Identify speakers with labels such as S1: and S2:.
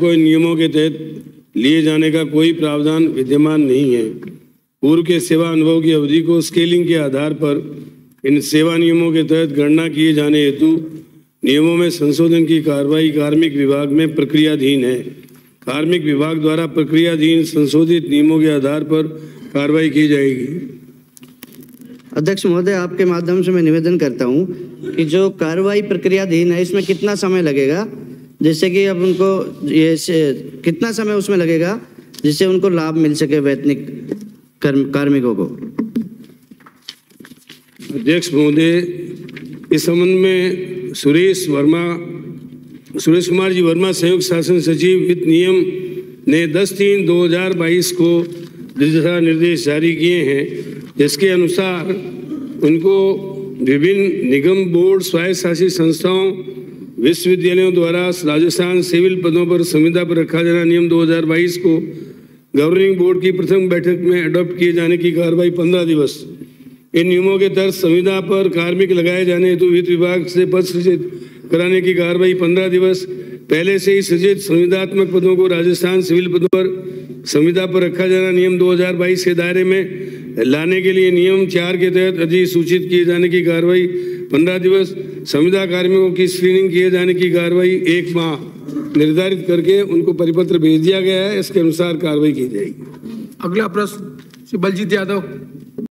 S1: को नियमों के तहत लिए जाने का कोई प्रावधान विद्यमान नहीं है। पूर्व के सेवा अनुभव की अवधि को स्केलिंग के आधार पर इन सेवा नियमों के तहत गणना किए जाने हेतु नियमों में संशोधन की कार्रवाई कार्मिक विभाग में प्रक्रियाधीन है। कार्मिक विभाग द्वारा प्रक्रियाधीन संशोधित नियमों के आधार पर कार्रवाई की जाएगी।
S2: अध्यक्ष महोदय, आपके माध्यम से मैं निवेदन करता हूँ कि जो कार्रवाई प्रक्रियाधीन है, इसमें कितना समय लगेगा? जिससे कि अब उनको ये कितना समय उसमें लगेगा जिससे उनको लाभ मिल सके वैतनिक कर्म, कार्मिकों को?
S1: अध्यक्ष महोदय, इस संबंध में सुरेश वर्मा, सुरेश कुमार जी वर्मा, संयुक्त शासन सचिव, वित्त नियम ने 10 तीन 2022 को दिशा निर्देश जारी किए हैं। जिसके अनुसार उनको विभिन्न निगम, बोर्ड स्वायत्त शासित संस्थाओं विश्वविद्यालयों द्वारा राजस्थान सिविल पदों पर संविदा पर रखा जाना नियम 2022 को गवर्निंग बोर्ड की प्रथम बैठक में अडॉप्ट किए जाने की कार्रवाई पंद्रह दिवस। इन नियमों के तहत संविदा पर कार्मिक लगाए जाने हेतु वित्त विभाग से पद सृजित कराने की कार्रवाई पंद्रह दिवस। पहले से ही सृजित संविदात्मक पदों को राजस्थान सिविल पदों पर संविदा पर रखा जाना नियम 2022 के दायरे में लाने के लिए नियम चार के तहत अधिसूचित किए जाने की कार्रवाई पंद्रह दिवस संविदा कार्मिकों की स्क्रीनिंग किए जाने की कार्रवाई एक माह निर्धारित करके उनको परिपत्र भेज दिया गया है। इसके अनुसार कार्रवाई की जाएगी।
S3: अगला प्रश्न बलजीत यादव।